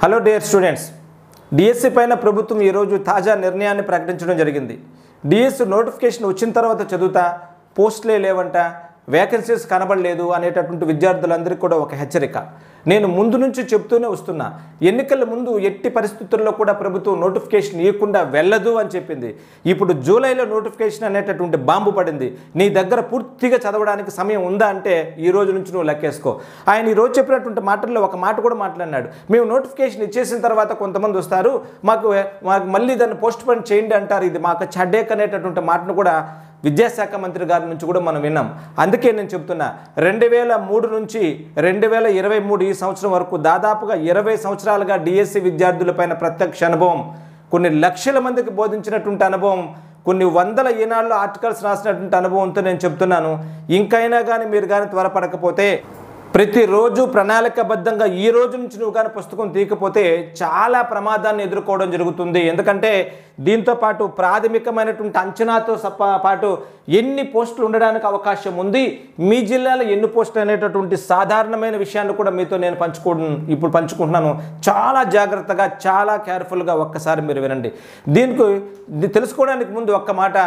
Hello dear students DSC పైన ప్రభుత్వం ఈరోజు తాజా నిర్ణయాన్ని ప్రకటించడం జరిగింది. డిఎస్సి నోటిఫికేషన్ వచ్చిన తర్వాత చదువుతా పోస్టులే లేవంట వేకెన్సీస్ కనబడలేదు అనేటటువంటి విద్యార్థులందరికీ కూడా ఒక హెచ్చరిక. నేను ముందు నుంచి చెప్తూనే వస్తున్నా. ఎన్నికల ముందు ఎట్టి పరిస్థితుల్లో కూడా ప్రభుత్వం నోటిఫికేషన్ ఇవ్వకుండా వెళ్ళదు అని చెప్పింది. ఇప్పుడు జూలైలో నోటిఫికేషన్ అనేటటువంటి బాంబు పడింది. నీ దగ్గర పూర్తిగా చదవడానికి సమయం ఉందా అంటే ఈ రోజు నుంచి నువ్వు లెక్కేసుకో. ఆయన ఈ రోజు చెప్పినటువంటి మాటల్లో ఒక మాట కూడా మాట్లాడినాడు. మేము నోటిఫికేషన్ ఇచ్చేసిన తర్వాత కొంతమంది వస్తారు. మాకు మాకు మళ్ళీ దాన్ని పోస్ట్ పోన్ చేయండి అంటారు. ఇది మాకు చడ్డేక్ అనేటటువంటి మాటను కూడా విద్యాశాఖ మంత్రి గారి నుంచి కూడా మనం విన్నాం. అందుకే నేను చెప్తున్నా రెండు వేల మూడు నుంచి రెండు వేల ఇరవై మూడు ఈ సంవత్సరం వరకు దాదాపుగా ఇరవై సంవత్సరాలుగా డిఎస్సి విద్యార్థులపైన ప్రత్యక్ష అనుభవం కొన్ని లక్షల మందికి బోధించినటువంటి అనుభవం కొన్ని వందల ఈనాళ్ళు ఆర్టికల్స్ రాసినటువంటి అనుభవంతో నేను చెప్తున్నాను ఇంకైనా కానీ మీరు కానీ త్వరపడకపోతే ప్రతిరోజు ప్రణాళికబద్ధంగా ఈ రోజు నుంచి నువ్వు కానీ పుస్తకం తీయకపోతే చాలా ప్రమాదాన్ని ఎదుర్కోవడం జరుగుతుంది. ఎందుకంటే దీంతో పాటు ప్రాథమికమైనటువంటి అంచనాతో పాటు ఎన్ని పోస్టులు ఉండడానికి అవకాశం ఉంది మీ జిల్లాలో ఎన్ని పోస్టులు అనేటటువంటి సాధారణమైన విషయాన్ని కూడా మీతో నేను పంచుకో ఇప్పుడు పంచుకుంటున్నాను. చాలా జాగ్రత్తగా చాలా కేర్ఫుల్గా ఒక్కసారి మీరు వినండి. దీనికి తెలుసుకోవడానికి ముందు ఒక్క మాట.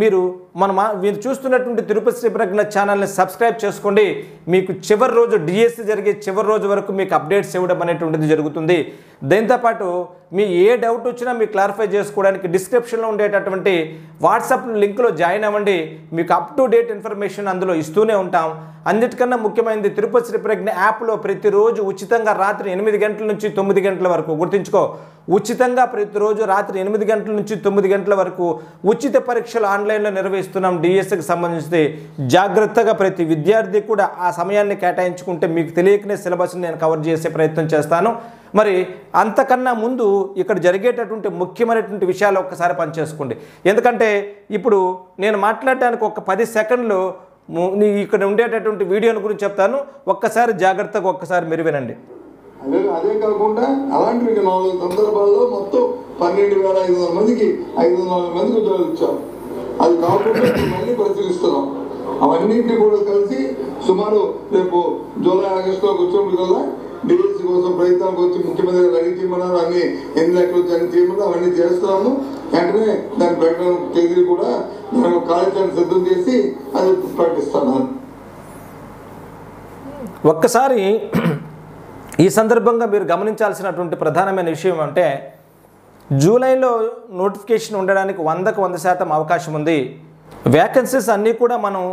మీరు మన మీరు చూస్తున్నటువంటి తిరుపతి శ్రీ ప్రజ్ఞ ఛానల్ని సబ్స్క్రైబ్ చేసుకోండి. మీకు చివరి రోజు డిఎస్సి జరిగే చివరి రోజు వరకు మీకు అప్డేట్స్ ఇవ్వడం అనేటువంటిది జరుగుతుంది. దీంతోపాటు మీ ఏ డౌట్ వచ్చినా మీకు క్లారిఫై చేసుకోవడానికి డిస్క్రిప్షన్లో ఉండేటటువంటి వాట్సాప్ లింక్లో జాయిన్ అవ్వండి. మీకు అప్ టు డేట్ ఇన్ఫర్మేషన్ అందులో ఇస్తూనే ఉంటాం. అన్నిటికన్నా ముఖ్యమైనది తిరుపతి శ్రీ ప్రజ్ఞ యాప్లో ప్రతిరోజు ఉచితంగా రాత్రి ఎనిమిది గంటల నుంచి తొమ్మిది గంటల వరకు గుర్తుంచుకో. ఉచితంగా ప్రతిరోజు రాత్రి ఎనిమిది గంటల నుంచి తొమ్మిది గంటల వరకు ఉచిత పరీక్షలు ఆన్లైన్లో ఇస్తున్నాం డిఎస్సికి సంబంధించి జాగ్రత్తగా ప్రతి విద్యార్థి కూడా ఆ సమయాన్ని కేటాయించుకుంటే మీకు తెలియకనే సిలబస్ని నేను కవర్ చేసే ప్రయత్నం చేస్తాను. మరి అంతకన్నా ముందు ఇక్కడ జరిగేటటువంటి ముఖ్యమైనటువంటి విషయాలు ఒక్కసారి పనిచేసుకోండి. ఎందుకంటే ఇప్పుడు నేను మాట్లాడడానికి ఒక పది సెకండ్లు ఇక్కడ ఉండేటటువంటి వీడియోని గురించి చెప్తాను. ఒక్కసారి జాగ్రత్తగా ఒక్కసారి మీరు వినండి. అదే అదే కాకుండా అలాంటివి నాలుగు సందర్భాల్లో మొత్తం పన్నెండు వేల ఐదు వందల మందికి ఐదు వందల మందికి ఉద్యోగాలు ఇచ్చాం అది కాకుండా ఇప్పుడు మళ్ళీ పరిశీలిస్తున్నాం. అవన్నింటినీ కూడా కలిసి సుమారు రేపు జూలై ఆగస్టులో వచ్చినప్పటికల్లా డిఎస్సీ కోసం ప్రయత్నానికి వచ్చి ముఖ్యమంత్రి గారు రెడీ తీయమన్నారు అన్ని ఎన్ని లెక్కలు వచ్చి అన్ని తీయమన్నారు అవన్నీ చేస్తున్నాము. వెంటనే దాని ప్రకటన తేదీ కూడా నేను కార్యాచరణ సిద్ధం చేసి అది ప్రకటిస్తాను. ఒక్కసారి ఈ సందర్భంగా మీరు గమనించాల్సినటువంటి ప్రధానమైన విషయం అంటే జూలైలో నోటిఫికేషన్ ఉండడానికి వందకు వంద శాతం అవకాశం ఉంది. వ్యాకెన్సీస్ అన్నీ కూడా మనం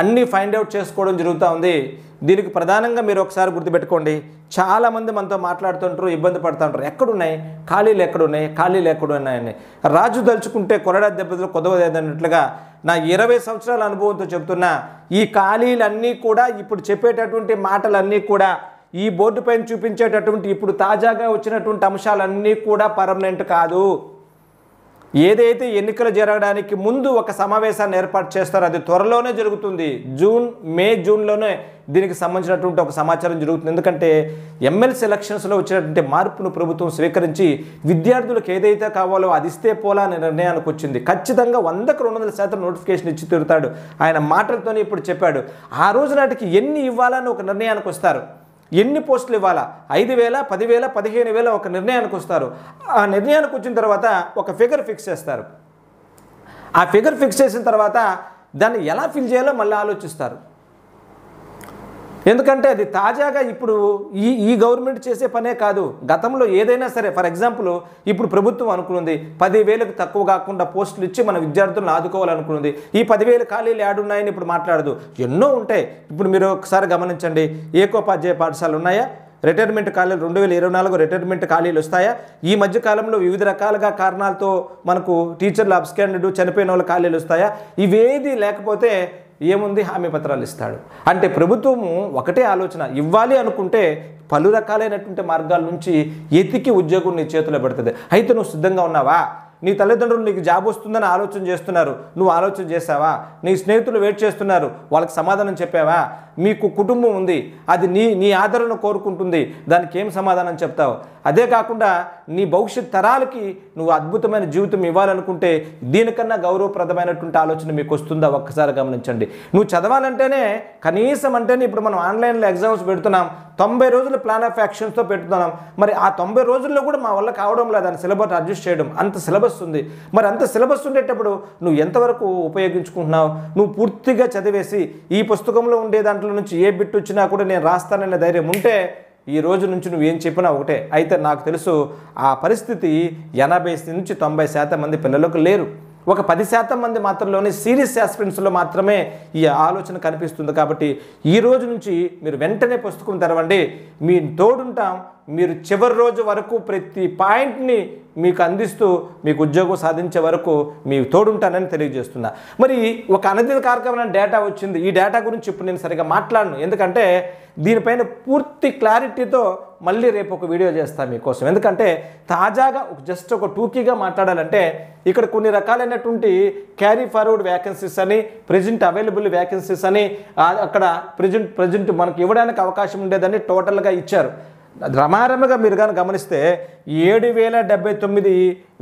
అన్నీ ఫైండ్ అవుట్ చేసుకోవడం జరుగుతూ ఉంది. దీనికి ప్రధానంగా మీరు ఒకసారి గుర్తుపెట్టుకోండి. చాలామంది మనతో మాట్లాడుతుంటారు ఇబ్బంది పడుతుంటారు. ఎక్కడున్నాయి? ఖాళీలు ఎక్కడున్నాయి? ఖాళీలు ఎక్కడున్నాయని. రాజు దలుచుకుంటే కొరడా దెబ్బతులు కుదవలేదన్నట్లుగా నా ఇరవై సంవత్సరాల అనుభవంతో చెబుతున్నా ఈ ఖాళీలన్నీ కూడా ఇప్పుడు చెప్పేటటువంటి మాటలన్నీ కూడా ఈ బోర్డు పైన చూపించేటటువంటి ఇప్పుడు తాజాగా వచ్చినటువంటి అంశాలన్నీ కూడా పర్మనెంట్ కాదు. ఏదైతే ఎన్నికలు జరగడానికి ముందు ఒక సమావేశాన్ని ఏర్పాటు చేస్తారో అది త్వరలోనే జరుగుతుంది. జూన్ మే జూన్లోనే దీనికి సంబంధించినటువంటి ఒక సమాచారం జరుగుతుంది. ఎందుకంటే ఎమ్మెల్సీ ఎలక్షన్స్లో వచ్చినటువంటి మార్పును ప్రభుత్వం స్వీకరించి విద్యార్థులకు ఏదైతే కావాలో అది ఇస్తే పోలా అనే నిర్ణయానికి వచ్చింది. ఖచ్చితంగా వందకు రెండు వందల శాతం నోటిఫికేషన్ ఇచ్చి తిరుగుతాడు ఆయన మాటలతోనే ఇప్పుడు చెప్పాడు. ఆ రోజు నాటికి ఎన్ని ఇవ్వాలని ఒక నిర్ణయానికి వస్తారు? ఎన్ని పోస్టులు ఇవ్వాలా? ఐదు వేల పదివేల పదిహేను వేల ఒక నిర్ణయానికి వస్తారు. ఆ నిర్ణయానికి వచ్చిన తర్వాత ఒక ఫిగర్ ఫిక్స్ చేస్తారు. ఆ ఫిగర్ ఫిక్స్ చేసిన తర్వాత దాన్ని ఎలా ఫిల్ చేయాలో మళ్ళీ ఆలోచిస్తారు. ఎందుకంటే అది తాజాగా ఇప్పుడు ఈ ఈ గవర్నమెంట్ చేసే పనే కాదు. గతంలో ఏదైనా సరే ఫర్ ఎగ్జాంపుల్ ఇప్పుడు ప్రభుత్వం అనుకున్నది పదివేలకు తక్కువ కాకుండా పోస్టులు ఇచ్చి మన విద్యార్థులను ఆదుకోవాలనుకున్నది ఈ పదివేలు ఖాళీలు యాడున్నాయని ఇప్పుడు మాట్లాడదు. ఎన్నో ఉంటాయి. ఇప్పుడు మీరు ఒకసారి గమనించండి ఏకోపాధ్యాయ పాఠశాలలు ఉన్నాయా? రిటైర్మెంట్ ఖాళీలు రెండు వేల ఇరవై నాలుగు రిటైర్మెంట్ ఖాళీలు వస్తాయా? ఈ మధ్య కాలంలో వివిధ రకాలుగా కారణాలతో మనకు టీచర్లు అబ్స్కాండెడ్ చనిపోయిన వాళ్ళ ఖాళీలు వస్తాయా? ఇవేది లేకపోతే ఏముంది? హామీ పత్రాలు ఇస్తాడు. అంటే ప్రభుత్వము ఒకటే ఆలోచన. ఇవ్వాలి అనుకుంటే పలు రకాలైనటువంటి మార్గాల నుంచి ఎతికి ఉద్యోగం నీ చేతిలో పెడుతుంది. అయితే నువ్వు సిద్ధంగా ఉన్నావా? నీ తల్లిదండ్రులు నీకు జాబ్ వస్తుందని ఆలోచన చేస్తున్నారు. నువ్వు ఆలోచన చేసావా నీ స్నేహితులు వెయిట్ చేస్తున్నారు. వాళ్ళకి సమాధానం చెప్పావా? మీకు కుటుంబం ఉంది అది నీ నీ ఆదరణ కోరుకుంటుంది దానికి ఏం సమాధానం చెప్తావు? అదే కాకుండా నీ భవిష్యత్ తరాలకి నువ్వు అద్భుతమైన జీవితం ఇవ్వాలనుకుంటే దీనికన్నా గౌరవప్రదమైనటువంటి ఆలోచన మీకు వస్తుందా? ఒక్కసారి గమనించండి. నువ్వు చదవాలంటేనే కనీసం అంటేనే ఇప్పుడు మనం ఆన్లైన్లో ఎగ్జామ్స్ పెడుతున్నాం తొంభై రోజుల ప్లాన్ ఆఫ్ యాక్షన్స్తో పెడుతున్నాం. మరి ఆ తొంభై రోజుల్లో కూడా మా వల్ల కావడం లేదు దాని సిలబస్ అడ్జస్ట్ చేయడం. అంత సిలబస్ ఉంది. మరి అంత సిలబస్ ఉండేటప్పుడు నువ్వు ఎంతవరకు ఉపయోగించుకుంటున్నావు? నువ్వు పూర్తిగా చదివేసి ఈ పుస్తకంలో ఉండే దాంట్లో నుంచి ఏ బిట్ వచ్చినా కూడా నేను రాస్తాననే ధైర్యం ఉంటే ఈ రోజు నుంచి నువ్వు ఏం చెప్పినా ఒకటే. అయితే నాకు తెలుసు ఆ పరిస్థితి ఎనభై నుంచి తొంభై శాతం మంది పిల్లలకు లేరు. ఒక పది శాతం మంది మాత్రంలోనే సీరియస్ ఆస్పిరెంట్స్లో మాత్రమే ఈ ఆలోచన కనిపిస్తుంది కాబట్టి ఈ రోజు నుంచి మీరు వెంటనే పుస్తకం తెరవండి. మీ తోడుంటాం. మీరు చివరి రోజు వరకు ప్రతి పాయింట్ని మీకు అందిస్తూ మీకు ఉద్యోగం సాధించే వరకు మీ తోడుంటానని తెలియజేస్తున్నా. మరి ఒక అనధికారికమైన డేటా వచ్చింది. ఈ డేటా గురించి ఇప్పుడు నేను సరిగా మాట్లాడను. ఎందుకంటే దీనిపైన పూర్తి క్లారిటీతో మళ్ళీ రేపు ఒక వీడియో చేస్తాను మీకోసం. ఎందుకంటే తాజాగా జస్ట్ ఒక టూకీగా మాట్లాడాలంటే ఇక్కడ కొన్ని రకాలైనటువంటి క్యారీ ఫార్వర్డ్ వ్యాకెన్సీస్ అని ప్రజెంట్ అవైలబుల్ వ్యాకెన్సీస్ అని అక్కడ ప్రజెంట్ ప్రజెంట్ మనకి ఇవ్వడానికి అవకాశం ఉండేదని టోటల్గా ఇచ్చారు. రమారమగా మీరు కానీ గమనిస్తే ఏడు వేల డెబ్బై తొమ్మిది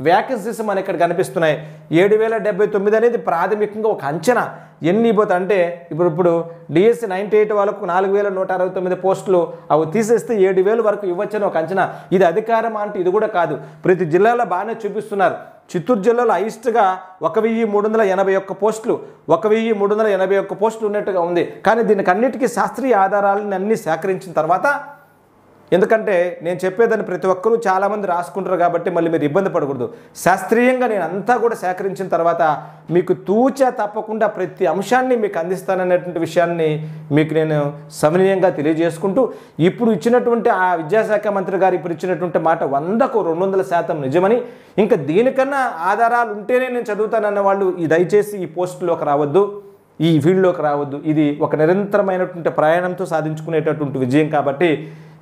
వ్యాకెన్సీస్ మన ఇక్కడ కనిపిస్తున్నాయి. ఏడు వేల డెబ్బై తొమ్మిది అనేది ప్రాథమికంగా ఒక అంచనా. ఎన్ని పోతా అంటే ఇప్పుడు ఇప్పుడు డిఎస్సి నైంటీ ఎయిట్ వాళ్ళకు నాలుగు వేల నూట అరవై తొమ్మిది పోస్టులు అవి తీసేస్తే ఏడు వేలు వరకు ఇవ్వచ్చని ఒక అంచనా. ఇది అధికారం అంటే ఇది కూడా కాదు. ప్రతి జిల్లాలో బాగానే చూపిస్తున్నారు. చిత్తూరు జిల్లాలో హైయెస్ట్గా ఒక వెయ్యి మూడు వందల ఎనభై ఒక్క పోస్టులు ఒక వెయ్యి మూడు వందల ఎనభై ఒక్క పోస్టులు ఉన్నట్టుగా ఉంది. కానీ దీనికి అన్నిటికీ శాస్త్రీయ ఆధారాలను అన్నీ సేకరించిన తర్వాత ఎందుకంటే నేను చెప్పేదాన్ని ప్రతి ఒక్కరూ చాలామంది రాసుకుంటారు కాబట్టి మళ్ళీ మీరు ఇబ్బంది పడకూడదు. శాస్త్రీయంగా నేను అంతా కూడా సేకరించిన తర్వాత మీకు తూచా తప్పకుండా ప్రతి అంశాన్ని మీకు అందిస్తాననేటువంటి విషయాన్ని మీకు నేను సమనీయంగా తెలియజేసుకుంటూ ఇప్పుడు ఇచ్చినటువంటి ఆ విద్యాశాఖ మంత్రి గారు ఇప్పుడు ఇచ్చినటువంటి మాట వందకు రెండు వందల శాతం నిజమని ఇంకా దీనికన్నా ఆధారాలు ఉంటేనే నేను చదువుతానన్న వాళ్ళు ఈ దయచేసి ఈ పోస్టులోకి రావద్దు ఈ ఫీల్డ్లోకి రావద్దు. ఇది ఒక నిరంతరమైనటువంటి ప్రయాణంతో సాధించుకునేటటువంటి విజయం కాబట్టి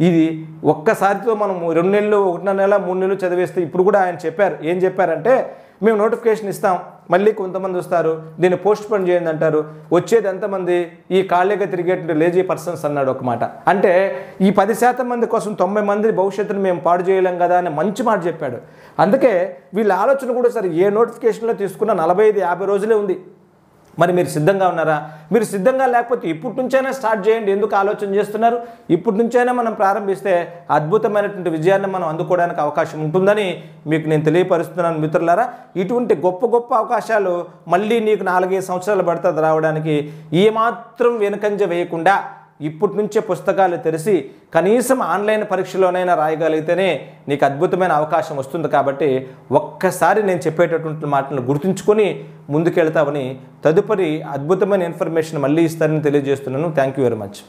ఇది ఒక్కసారితో మనం రెండు నెలలు ఒకటిన్నర నెల మూడు నెలలు చదివేస్తే ఇప్పుడు కూడా ఆయన చెప్పారు. ఏం చెప్పారంటే మేము నోటిఫికేషన్ ఇస్తాం. మళ్ళీ కొంతమంది వస్తారు. దీన్ని పోస్ట్ పోన్ చేయండి అంటారు. వచ్చేది ఎంతమంది? ఈ ఖాళీగా తిరిగేటువంటి లేజీ పర్సన్స్ అన్నాడు ఒక మాట. అంటే ఈ పది శాతం మంది కోసం తొంభై మంది భవిష్యత్తును మేము పాడు చేయలేం కదా అని మంచి మాట చెప్పాడు. అందుకే వీళ్ళ ఆలోచన కూడా సరే ఏ నోటిఫికేషన్లో తీసుకున్న నలభై ఐదు యాభై రోజులే ఉంది. మరి మీరు సిద్ధంగా ఉన్నారా? మీరు సిద్ధంగా లేకపోతే ఇప్పటి నుంచైనా స్టార్ట్ చేయండి. ఎందుకు ఆలోచన చేస్తున్నారు? ఇప్పటి నుంచైనా మనం ప్రారంభిస్తే అద్భుతమైనటువంటి విజయాన్ని మనం అందుకోవడానికి అవకాశం ఉంటుందని మీకు నేను తెలియపరుస్తున్నాను మిత్రులారా. ఇటువంటి గొప్ప గొప్ప అవకాశాలు మళ్ళీ నీకు నాలుగైదు సంవత్సరాలు పడుతుంది రావడానికి. ఏమాత్రం వెనుకంజ వేయకుండా ఇప్పటి నుంచే పుస్తకాలు తెరిచి కనీసం ఆన్లైన్ పరీక్షలోనైనా రాయగలిగితేనే నీకు అద్భుతమైన అవకాశం వస్తుంది కాబట్టి ఒక్కసారి నేను చెప్పేటటువంటి మాటలను గుర్తుంచుకొని ముందుకెళ్తామని తదుపరి అద్భుతమైన ఇన్ఫర్మేషన్ మళ్ళీ ఇస్తానని తెలియజేస్తున్నాను. Thank you very much